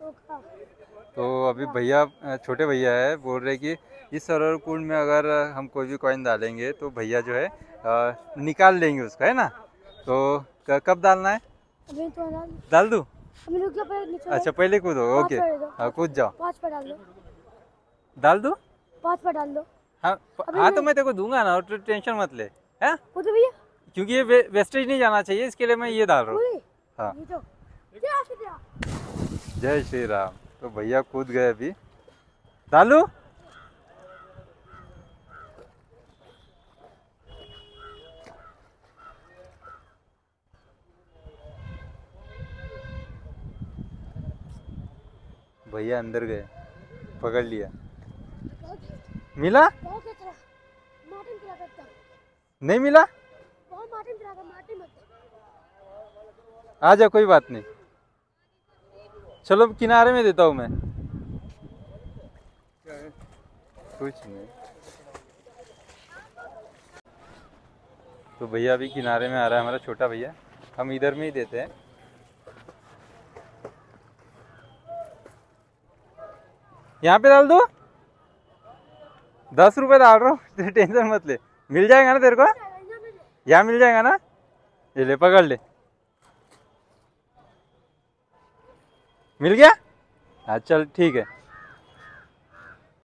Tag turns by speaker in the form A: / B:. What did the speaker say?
A: तो अभी भैया छोटे भैया है बोल रहे कि इस सरोवर कुंड में अगर हम कोई भी कॉइन डालेंगे तो भैया जो है अ, निकाल लेंगे उसका है ना? तो कब डालना है?
B: अभी तो डाल
A: डाल दूँ? अच्छा पहले कूदो ओके। हाँ कूद जाओ।
B: पाँच डाल दो।
A: डाल दूँ?
B: पाँच पे डाल दो।
A: हाँ हाँ तो मैं तेरे को दूँगा ना और टेंशन मत ले है?
B: भैया।
A: क्योंकि ये वेस्टेज नहीं जाना चाहिए इसके लिए मैं ये डाल रहा हूँ। हाँ। जय श्री राम तो भैया कूद गए अभी। डालू भैया अंदर गए। पकड़ लिया। मिला? नहीं मिला? आ जा कोई बात नहीं। चलो किनारे में देता हूँ मैं। कुछ नहीं। तो भैया अभी किनारे में आ रहा है हमारा छोटा भैया। हम इधर में ही देते हैं। यहाँ पे डाल दो। दस रुपए डाल रहा हूँ। टेंशन मत ले। मिल जाएगा ना तेरे को? यहाँ मिल जाएगा ना? ये ले, पकड़ ले। मिल गया? हाँ चल ठीक है।